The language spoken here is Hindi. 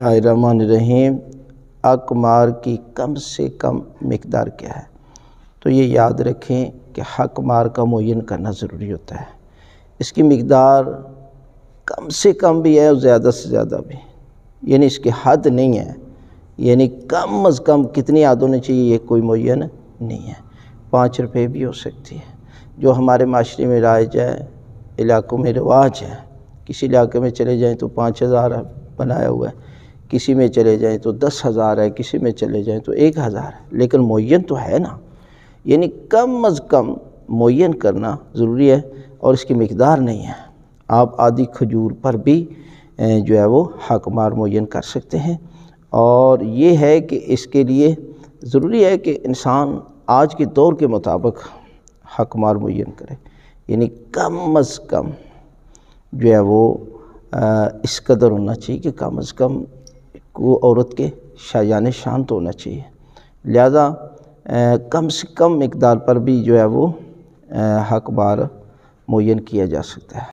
रहीम अकमार की कम से कम मकदार क्या है? तो ये याद रखें कि हक मार का मुन करना ज़रूरी होता है। इसकी मकदार कम से कम भी है और ज़्यादा से ज़्यादा भी। यानी इसकी हद नहीं है। यानी कम अज़ कम कितनी याद होनी चाहिए, ये कोई मुन नहीं है। पाँच रुपये भी हो सकती है। जो हमारे माशरे में राज है, इलाकों में रिवाज है, किसी इलाके में चले जाएँ तो पाँच हज़ार बनाया हुआ है। किसी में चले जाएँ तो दस हज़ार है, किसी में चले जाएँ तो एक हज़ार है। लेकिन मुन तो है ना। यानी कम अज़ कम मुन करना ज़रूरी है और इसकी मकदार नहीं है। आप आदि खजूर पर भी जो है वो हक मार मुन कर सकते हैं। और ये है कि इसके लिए ज़रूरी है कि इंसान आज के दौर के मुताबिक हक मार मुन करे। यानी कम अज़ कम जो है वो इस कदर होना चाहिए कि कम अज़ कम वो औरत के शायान शांत होना चाहिए। लिहाजा कम से कम मकदार पर भी जो है वो हक बार मुन किया जा सकता है।